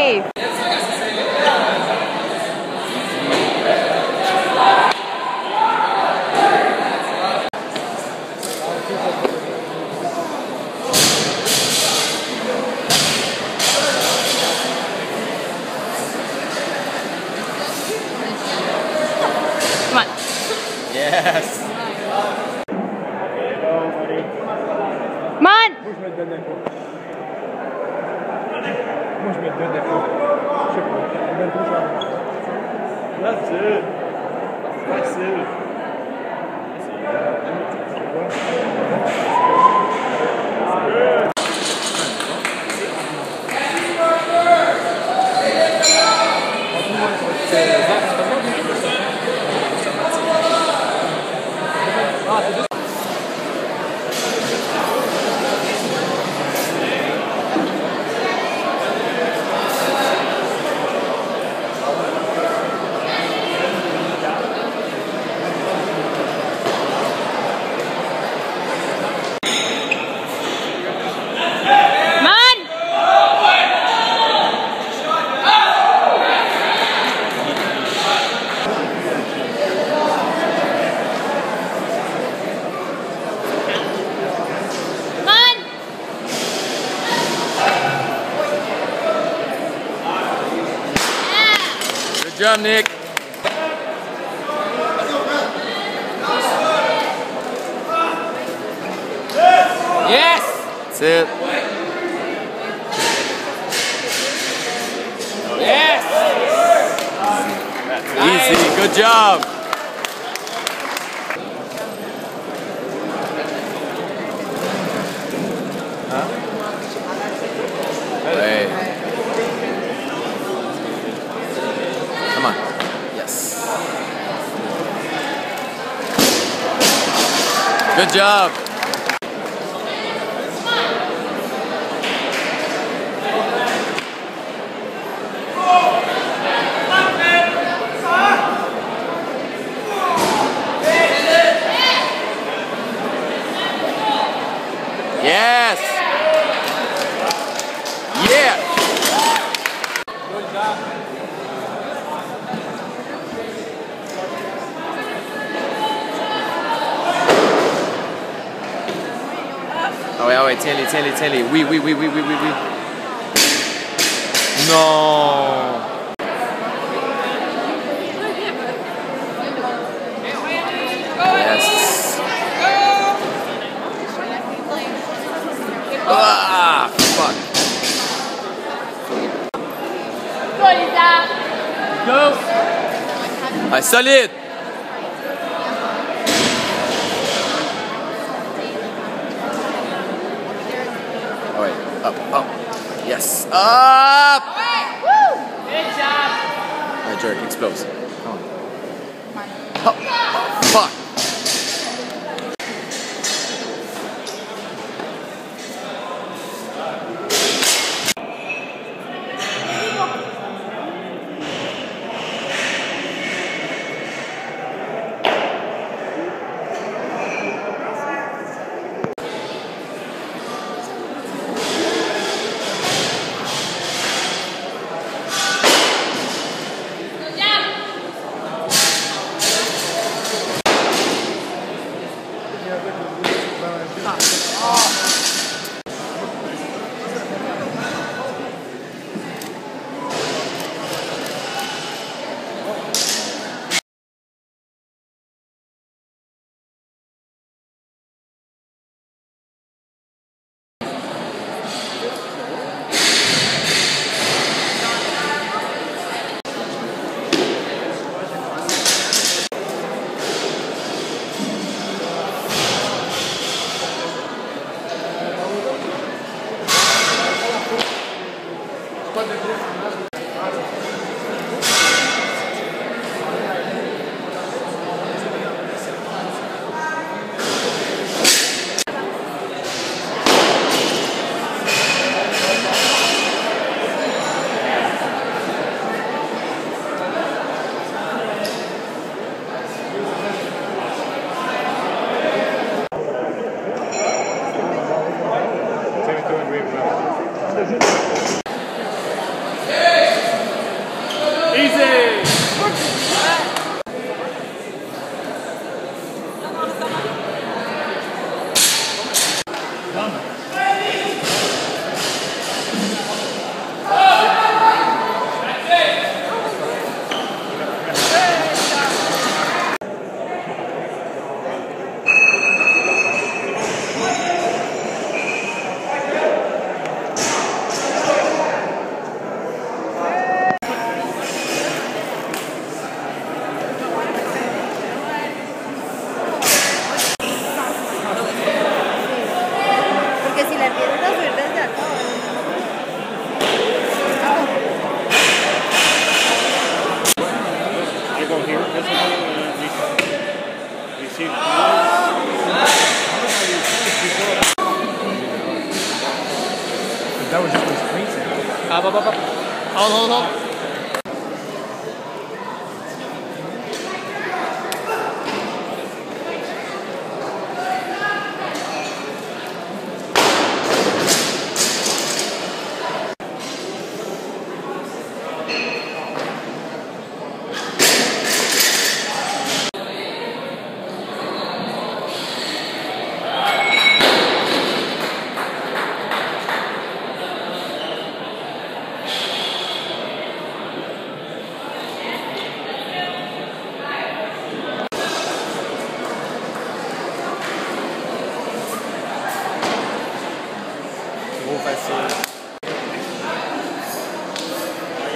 On. Yes. Come on. alguns minutos depois. Tipo, primeiro jogo. Prazer. Prazer. Nick. Yes. That's it. Yes. Easy. Good job. Hey. Come on. Yes. Good job. Yes. Yeah. Ouais, tiens-les, tiens-les, tiens-les. Oui, oui, oui, oui, oui, oui, oui. Non. Yes. Ah, fuck. Ah, solide. Ah ouais, up, up. Yes, up. Good job. Alright, jerk, explose. Come on. Up. Oh, fuck. Done. That was just a screen Up, up, up, up. Hold, hold, hold.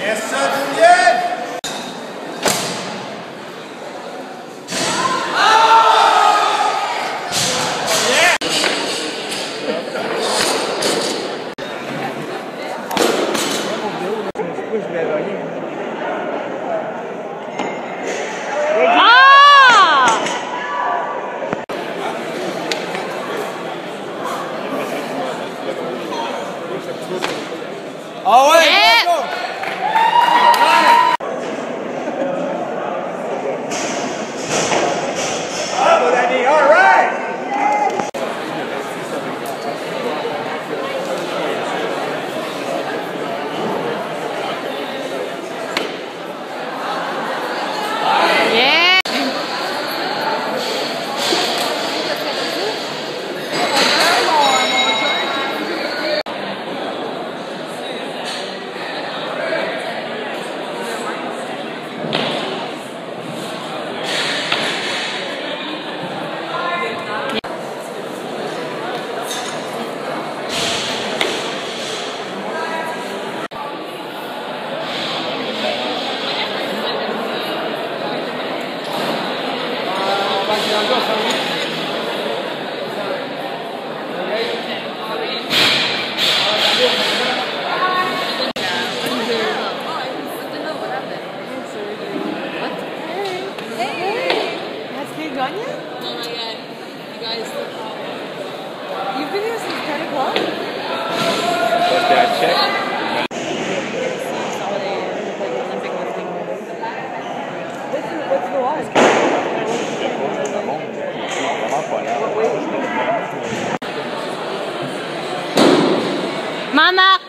Yes, sir. Obrigado, família. Mama,